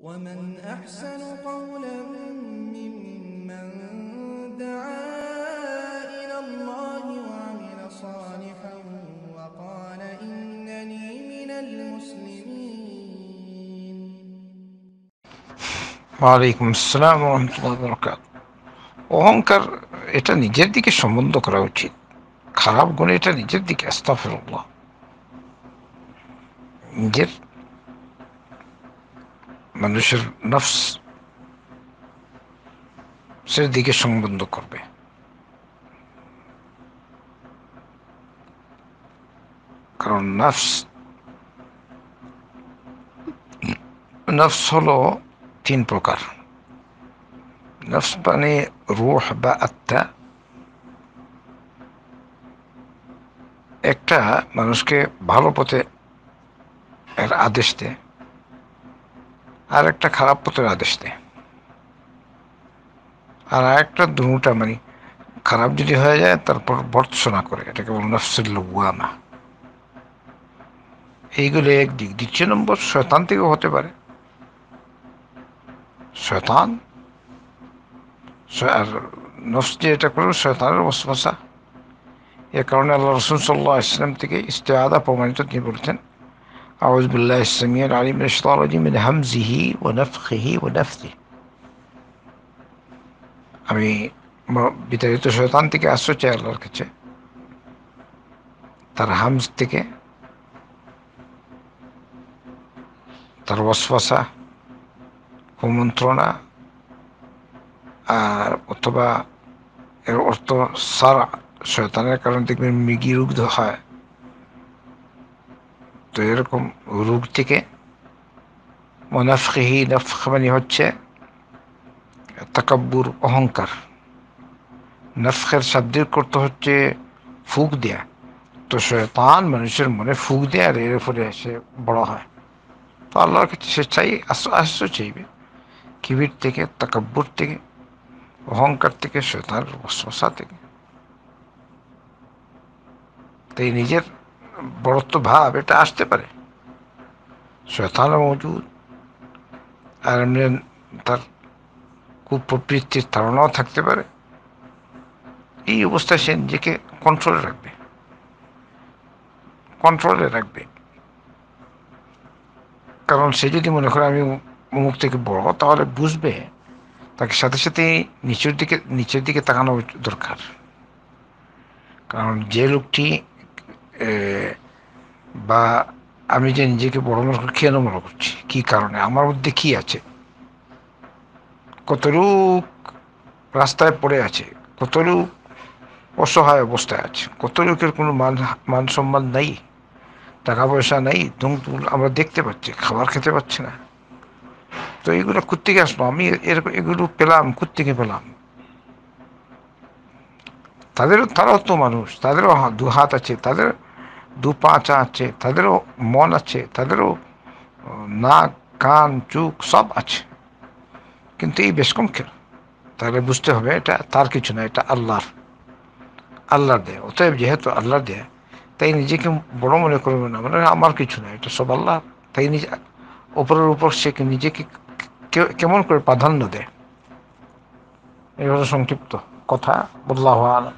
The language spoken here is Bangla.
ومن أحسن قولا ممن دعا إلى الله وعمل صالحا وقال إنني من المسلمين ওয়ালাইকুম আসসালাম রহমতুল্লাহ বরকাত অহংকার এটা নিজের দিকে সম্বন্ধ করা উচিত খারাপ গুণে এটা নিজের দিকে আস্তাফিরুল্লাহ নিজের মানুষের নফস সের দিকে সম্বন্ধ করবে। কারণ নফস নফস হলো তিন প্রকার। নফস মানে রুহ বা আত্মা। একটা মানুষকে ভালো পথে এর আদেশ দেয় আর একটা খারাপ পথের আদেশ দেয় আর একটা দুটা মানে খারাপ যদি হয়ে যায়, তারপর বর্ষনা করে। এটাকে বল নফসের লুয়ামা। এইগুলো একদিক দ্বিতীয় নম্বর, শয়তান থেকেও হতে পারে। শয়তান? আর নফস যে এটা করবে শয়তানের ওসওয়াসা এ কারণে আল্লাহ রসুল সাল্লাহ ইসলাম থেকে ইস্তেআদা প্রমাণিত তিনি বলছেন আউজ বিল্লাহ ইসলামিয়ার আলিম ইসলাম হামজিহি ও নফখিহি ও নফসি আমি ম- বিতাড়িত শয়তান থেকে আশ্রয় চাই আল্লাহর কাছে। তার হামজ থেকে, তার ওসওয়াসা কুমন্ত্রণা, আর অথবা এর অর্থ সারা শয়তানের কারণে দেখবেন মৃগী রোগ হয়। তো এরকম রোগ থেকে মনাফিহি নফখ মানে হচ্ছে তাকাব্বুর অহংকার। নফখের শাব্দিক করতে হচ্ছে ফুক দেয়া। তো শয়তান মানুষের মনে ফুক দেয় আর এর ফলে সে বড় হয়। তো আল্লাহর কাছে সে চাই আশ্রয় চাইবে। কিবির থেকে, তাকাব্বুর থেকে, অহংকার থেকে ওসওয়াসা থেকে। তাই নিজের বড়ত্ব ভাব, এটা আসতে পারে। শৈতানও মজুদ আর এমনি তার কুপ্রবৃত্তির ধারণাও থাকতে পারে। এই অবস্থায় সে নিজেকে কন্ট্রোলে রাখবে। কন্ট্রোলে রাখবে। কারণ সে যদি মনে করে আমি অমুক থেকে বড়, তাহলে বুঝবে তাকে সাথে সাথে নিচের দিকে নিচের দিকে তাকানো দরকার। কারণ যে লোকটি বা আমি যে নিজেকে বড় মনে করি, কেন মনে করছি? কি কারণে? আমার মধ্যে কি আছে? কত লোক রাস্তায় পড়ে আছে? কত লোক অসহায় অবস্থায় আছে? কত লোকের কোনো মান মান সম্মান নাই? টাকা পয়সা নেই? দুম আমরা দেখতে পাচ্ছি, খাবার খেতে পাচ্ছি না। তো এগুলো কোথেকে আসলো? আমি এরকম এগুলো পেলাম কোথেকে পেলাম? তাদেরও, তারাও তো মানুষ, তাদেরও দু হাত আছে, তাদের দু পাঁচা আছে, তাদেরও মন আছে, তাদেরও নাক, কান চুখ সব আছে। কিন্তু এই বেশ কম খেল। তাহলে বুঝতে হবে এটা তার কিছু না, এটা আল্লাহর আল্লাহর দেয়। অতএব যেহেতু আল্লাহর দেয়, তাই নিজেকে বড় মনে করবে না মানে আমার কিছু না, এটা সব আল্লাহ তাই নিজে ওপরের উপর সে নিজেকে কেমন করে প্রাধান্য দেয়? হলো সংক্ষিপ্ত কথা। বল্লাহ আলম।